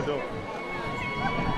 ましょう。